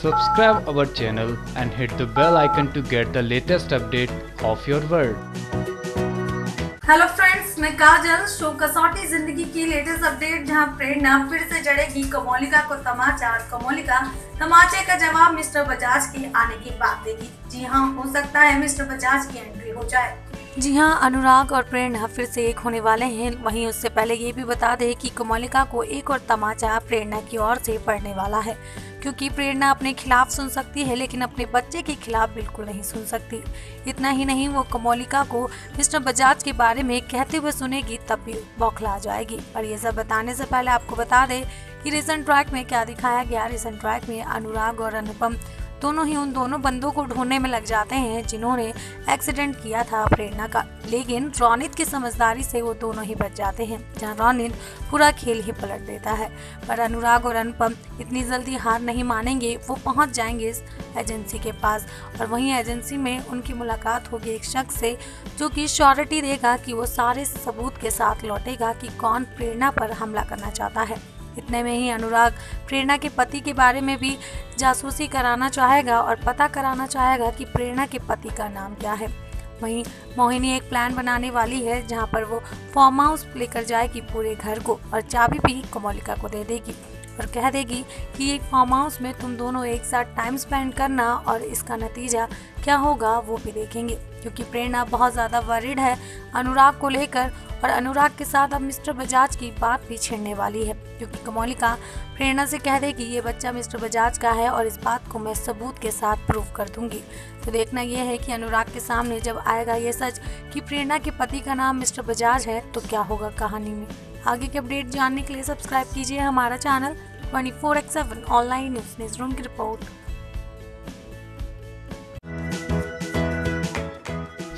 Subscribe our channel and hit the bell icon to get the latest update of your world. Hello friends मैं Kajal show कसौटी ज़िंदगी की latest update जहाँ प्रेरणा फिर से जड़ेगी कमोलिका को तमाचा और कमोलिका तमाचे का जवाब मिस्टर बजाज के आने की बात देगी जी हाँ, हो सकता है मिस्टर बजाज की एंट्री हो जाए जी हाँ अनुराग और प्रेरणा फिर से एक होने वाले हैं। वहीं उससे पहले ये भी बता दें कि कमोलिका को एक और तमाचा प्रेरणा की ओर से पड़ने वाला है, क्योंकि प्रेरणा अपने खिलाफ सुन सकती है, लेकिन अपने बच्चे के खिलाफ बिल्कुल नहीं सुन सकती। इतना ही नहीं, वो कमोलिका को मिस्टर बजाज के बारे में कहते हुए सुनेगी, तब भी बौखला जाएगी। और ये सब बताने से पहले आपको बता दें कि रिसेंट ट्रैक में क्या दिखाया गया? रिसेंट ट्रैक में अनुराग और अनुपम दोनों ही उन दोनों बंदों को ढूँढने में लग जाते हैं जिन्होंने एक्सीडेंट किया था प्रेरणा का। लेकिन रोनित की समझदारी से वो दोनों ही बच जाते हैं, जहाँ रोनित पूरा खेल ही पलट देता है। पर अनुराग और अनुपम इतनी जल्दी हार नहीं मानेंगे, वो पहुँच जाएँगे इस एजेंसी के पास। और वहीं एजेंसी में उनकी मुलाकात होगी एक शख्स से, जो कि श्योरिटी देगा कि वो सारे सबूत के साथ लौटेगा कि कौन प्रेरणा पर हमला करना चाहता है। इतने में ही अनुराग प्रेरणा के पति के बारे में भी जासूसी कराना चाहेगा और पता कराना चाहेगा कि प्रेरणा के पति का नाम क्या है। वहीं मोहिनी एक प्लान बनाने वाली है, जहाँ पर वो फार्म हाउस लेकर जाएगी पूरे घर को और चाबी भी कोमोलिका को दे देगी और कह देगी कि एक फार्म हाउस में तुम दोनों एक साथ टाइम स्पेंड करना और इसका नतीजा क्या होगा वो भी देखेंगे। क्योंकि प्रेरणा बहुत ज़्यादा वरिड है अनुराग को लेकर और अनुराग के साथ अब मिस्टर बजाज की बात भी छिड़ने वाली है। क्योंकि कमोलिका प्रेरणा से कह दे कि ये बच्चा मिस्टर बजाज का है और इस बात को मैं सबूत के साथ प्रूव कर दूँगी। तो देखना यह है कि अनुराग के सामने जब आएगा ये सच कि प्रेरणा के पति का नाम मिस्टर बजाज है तो क्या होगा कहानी में? आगे के अपडेट जानने के लिए सब्सक्राइब कीजिए हमारा channel twenty four x seven online news room की रिपोर्ट।